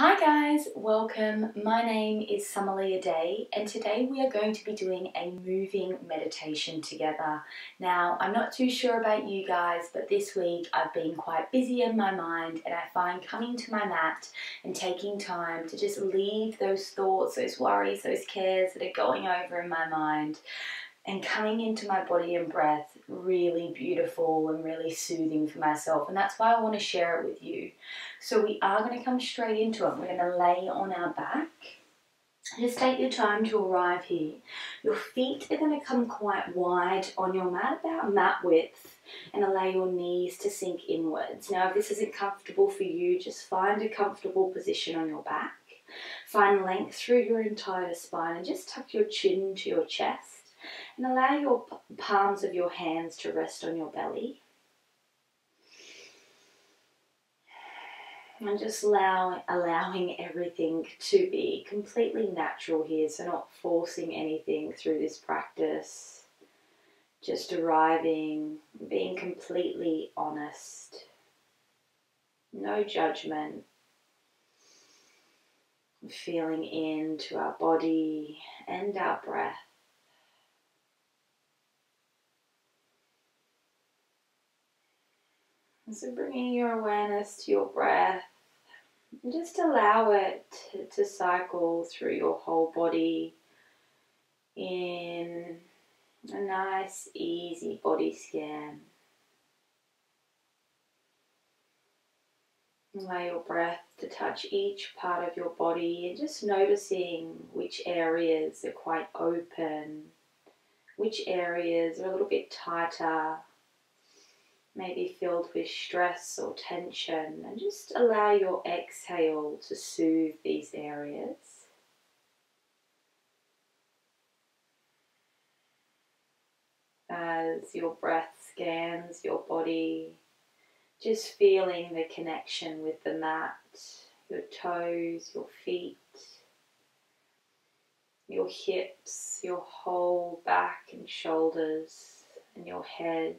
Hi guys, welcome. My name is Summalea Day and today we are going to be doing a moving meditation together. Now, I'm not too sure about you guys, but this week I've been quite busy in my mind and I find coming to my mat and taking time to just leave those thoughts, those worries, those cares that are going over in my mind and coming into my body and breath really beautiful and really soothing for myself and that's why I want to share it with you. So we are going to come straight into it. We're going to lay on our back. Just take your time to arrive here. Your feet are going to come quite wide on your mat, about mat width, and allow your knees to sink inwards. Now, if this isn't comfortable for you, just find a comfortable position on your back. Find length through your entire spine and just tuck your chin to your chest and allow your palms of your hands to rest on your belly. And just allow, allowing everything to be completely natural here, so not forcing anything through this practice. Just arriving, being completely honest. No judgment. Feeling into our body and our breath. So bringing your awareness to your breath, and just allow it to, to cycle through your whole body in a nice, easy body scan. Allow your breath to touch each part of your body and just noticing which areas are quite open, which areas are a little bit tighter, maybe filled with stress or tension, and just allow your exhale to soothe these areas. As your breath scans your body, just feeling the connection with the mat, your toes, your feet, your hips, your whole back and shoulders, and your head.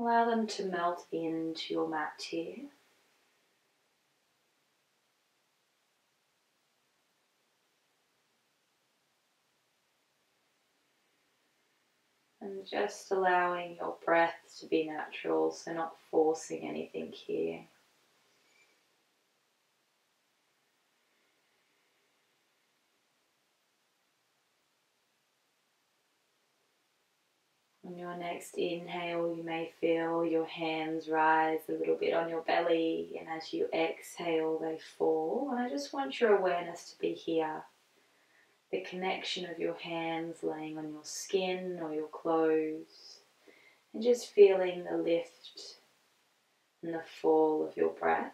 Allow them to melt into your mat here. And just allowing your breath to be natural, so not forcing anything here. Next inhale, you may feel your hands rise a little bit on your belly, and as you exhale, they fall. And I just want your awareness to be here the connection of your hands laying on your skin or your clothes, and just feeling the lift and the fall of your breath.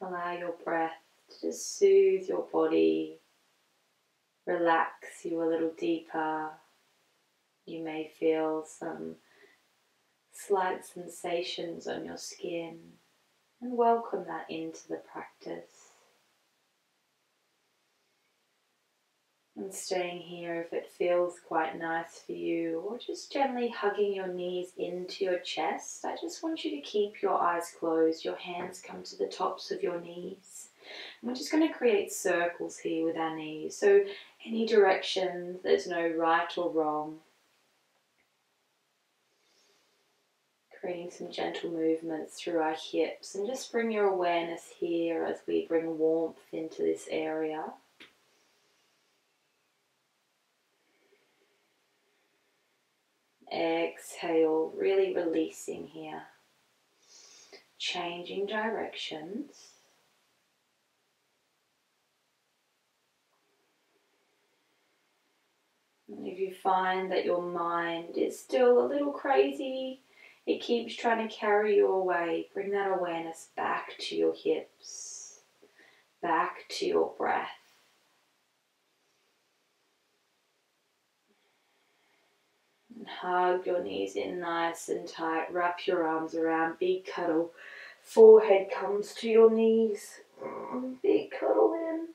Allow your breath to just soothe your body, relax you a little deeper. You may feel some slight sensations on your skin and welcome that into the practice. And staying here if it feels quite nice for you, or just gently hugging your knees into your chest. I just want you to keep your eyes closed, your hands come to the tops of your knees. And we're just going to create circles here with our knees. So, any direction, there's no right or wrong. Creating some gentle movements through our hips, and just bring your awareness here as we bring warmth into this area. Exhale, really releasing here. Changing directions. If you find that your mind is still a little crazy, it keeps trying to carry you away, bring that awareness back to your hips, back to your breath. Hug your knees in nice and tight. Wrap your arms around, big cuddle. Forehead comes to your knees. Mm, big cuddle in.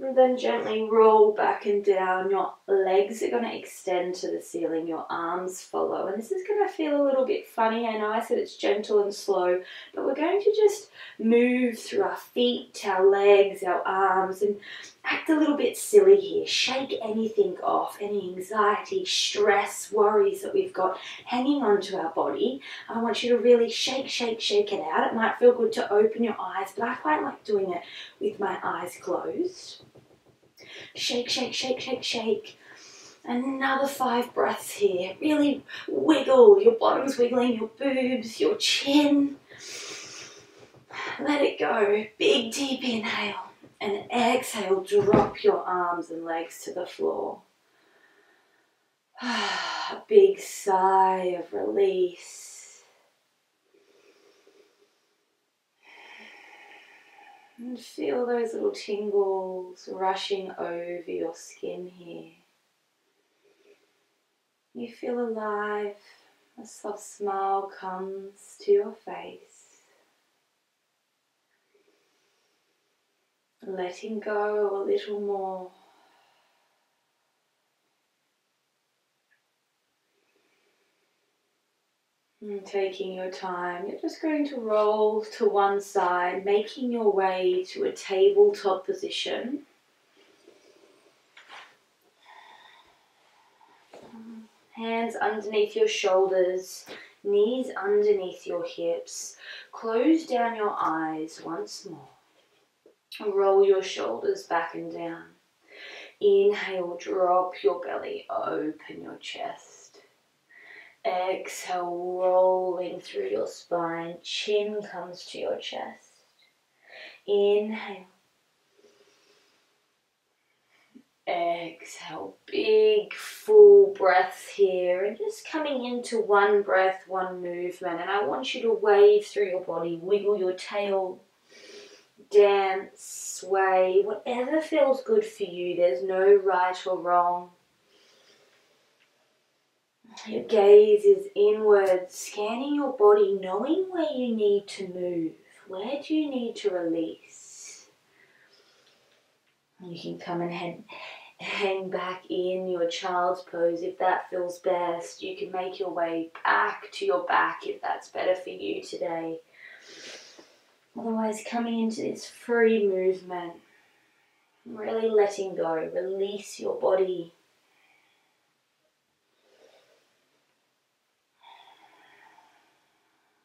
And then gently roll back and down. Your legs are going to extend to the ceiling, your arms follow. And this is going to feel a little bit funny. I know I said it's gentle and slow, but we're going to just move through our feet, our legs, our arms, and act a little bit silly here. Shake anything off, any anxiety, stress, worries that we've got hanging onto our body. I want you to really shake, shake, shake it out. It might feel good to open your eyes, but I quite like doing it with my eyes closed. Shake, shake, shake, shake, shake. Another five breaths here. Really wiggle. Your bottom's wiggling, your boobs, your chin. Let it go. Big deep inhale. And exhale, drop your arms and legs to the floor. A big sigh of release. And feel those little tingles rushing over your skin here. You feel alive, a soft smile comes to your face. Letting go a little more And taking your time, you're just going to roll to one side, making your way to a tabletop position. Hands underneath your shoulders, knees underneath your hips. Close down your eyes once more. Roll your shoulders back and down. Inhale, drop your belly, open your chest. Exhale, rolling through your spine. Chin comes to your chest. Inhale. Exhale, big full breaths here, and just coming into one breath, one movement. And I want you to wave through your body, wiggle your tail, dance, sway, whatever feels good for you. There's no right or wrong. Your gaze is inward, scanning your body, knowing where you need to move. Where do you need to release? You can come and hang, hang back in your child's pose if that feels best. You can make your way back to your back if that's better for you today. Otherwise, coming into this free movement, really letting go, release your body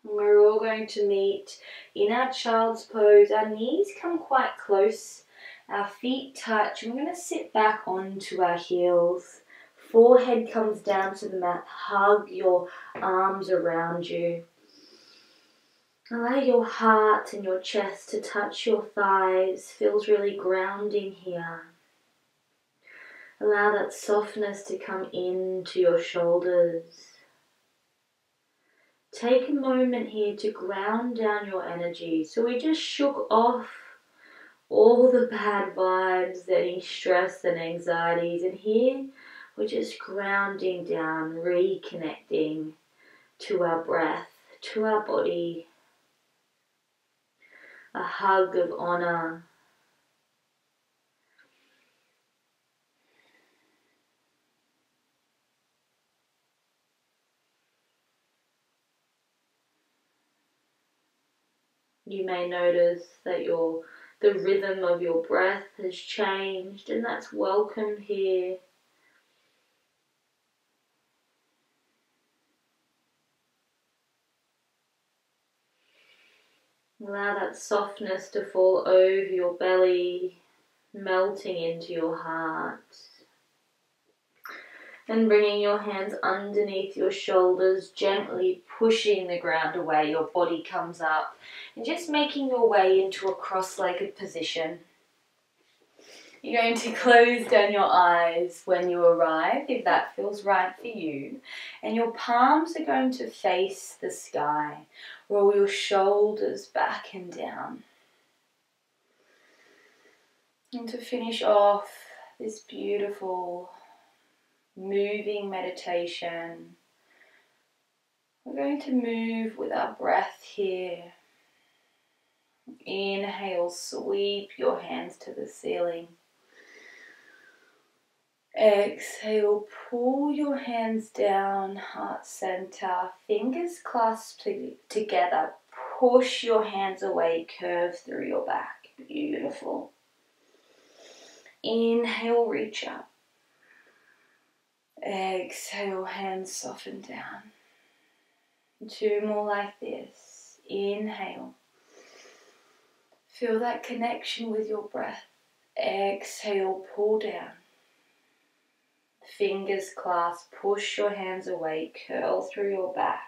We're all going to meet in our child's pose. Our knees come quite close, our feet touch, we're going to sit back onto our heels. Forehead comes down to the mat. Hug your arms around you. Allow your heart and your chest to touch your thighs. Feels really grounding here. Allow that softness to come into your shoulders. Take a moment here to ground down your energy. So we just shook off all the bad vibes, any stress and anxieties. And here we're just grounding down, reconnecting to our breath, to our body. A hug of honor you may notice that your the rhythm of your breath has changed and that's welcome here. Allow that softness to fall over your belly, melting into your heart. And bringing your hands underneath your shoulders, gently pushing the ground away, your body comes up. And just making your way into a cross-legged position. You're going to close down your eyes when you arrive, if that feels right for you. And your palms are going to face the sky. Roll your shoulders back and down. And to finish off this beautiful moving meditation. We're going to move with our breath here. Inhale, sweep your hands to the ceiling. Exhale, pull your hands down, heart center, fingers clasped together. Push your hands away, curve through your back. Beautiful. Inhale, reach up. Exhale, hands soften down. Two more like this. Inhale. Feel that connection with your breath. Exhale, pull down. Fingers clasped, push your hands away, curl through your back.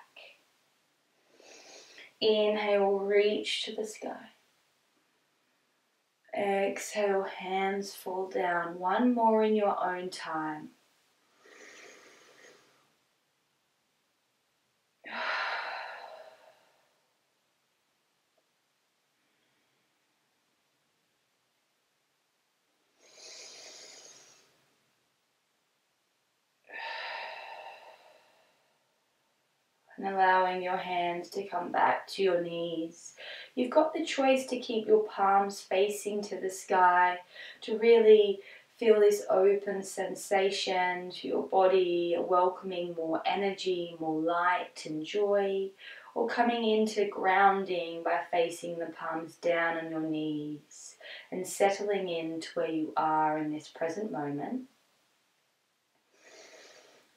Inhale, reach to the sky. Exhale, hands fall down. One more in your own time. And allowing your hands to come back to your knees. You've got the choice to keep your palms facing to the sky, to really feel this open sensation to your body, welcoming more energy, more light and joy, or coming into grounding by facing the palms down on your knees and settling into where you are in this present moment.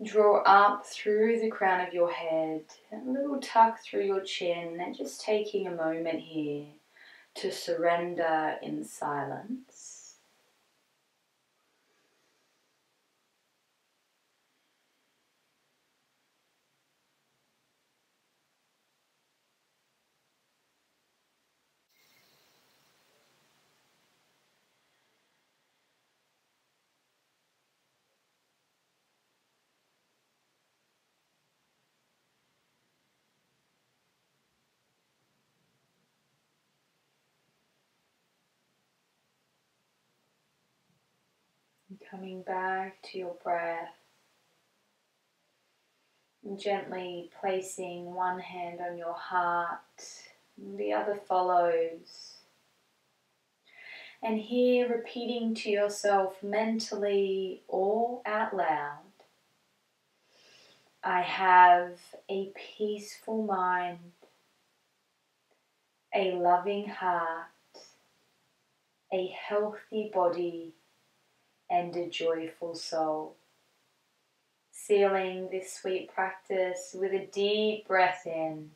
Draw up through the crown of your head, a little tuck through your chin, and just taking a moment here to surrender in silence. Coming back to your breath. And gently placing one hand on your heart, the other follows. And here repeating to yourself mentally or out loud I have a peaceful mind, a loving heart, a healthy body and a joyful soul. Sealing this sweet practice with a deep breath in.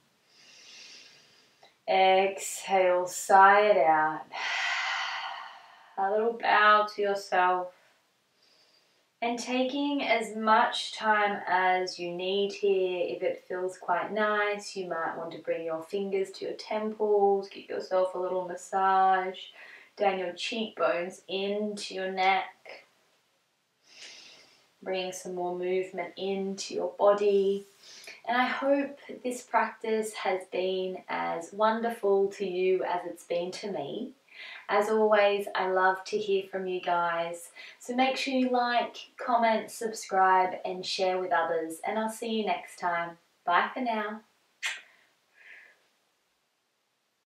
Exhale, sigh it out. A little bow to yourself. And taking as much time as you need here. If it feels quite nice, you might want to bring your fingers to your temples, give yourself a little massage down your cheekbones into your neck. Bring some more movement into your body. And I hope this practice has been as wonderful to you as it's been to me. As always, I love to hear from you guys. So make sure you like, comment, subscribe, and share with others. And I'll see you next time. Bye for now.